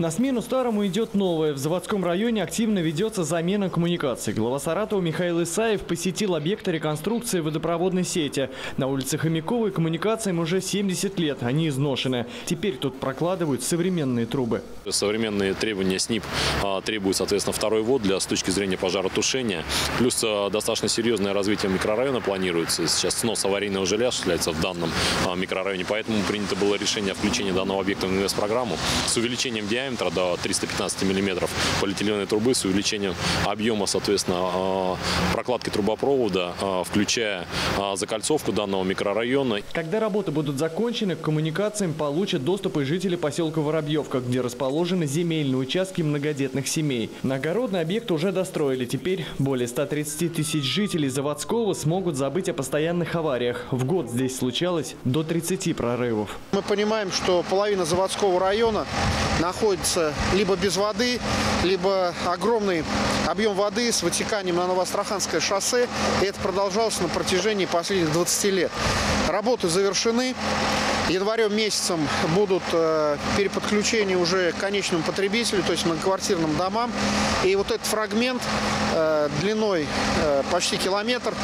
На смену старому идет новое. В заводском районе активно ведется замена коммуникаций. Глава Саратова Михаил Исаев посетил объекты реконструкции водопроводной сети. На улице Хомяковой коммуникациям уже 70 лет. Они изношены. Теперь тут прокладывают современные трубы. Современные требования СНИП а, требуют, соответственно, второй вод для с точки зрения пожаротушения. Плюс а, достаточно серьезное развитие микрорайона планируется. Сейчас снос аварийного жилья осуществляется в данном а, микрорайоне. Поэтому принято было решение о включении данного объекта в инвестпрограмму с увеличением диаметра до 315 миллиметров полиэтиленовой трубы, с увеличением объема, соответственно, а, прокладки трубопровода, а, включая а, закольцовку данного микрорайона. Когда работы будут закончены, к коммуникациям получат доступ и жители поселка Воробьевка, где расположены земельные участки многодетных семей. На огородный объект уже достроили. Теперь более 130 тысяч жителей заводского смогут забыть о постоянных авариях. В год здесь случалось до 30 прорывов. Мы понимаем, что половина заводского района находится либо без воды, либо огромный объем воды с вытеканием на Новоастраханское шоссе. И это продолжалось на протяжении последних 20 лет. Работы завершены. Январем месяцем будут э, переподключения уже к конечному потребителю, то есть многоквартирным домам. И вот этот фрагмент э, длиной э, почти километр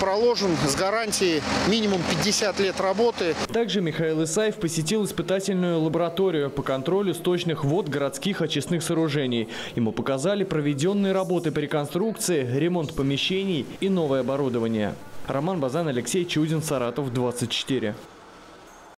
проложен с гарантией минимум 50 лет работы. Также Михаил Исаев посетил испытательную лабораторию по контролю сточных вод городских очистных сооружений. Ему показали проведенные работы по реконструкции, ремонт помещений и новое оборудование. Роман Базан, Алексей Чудин, Саратов, 24.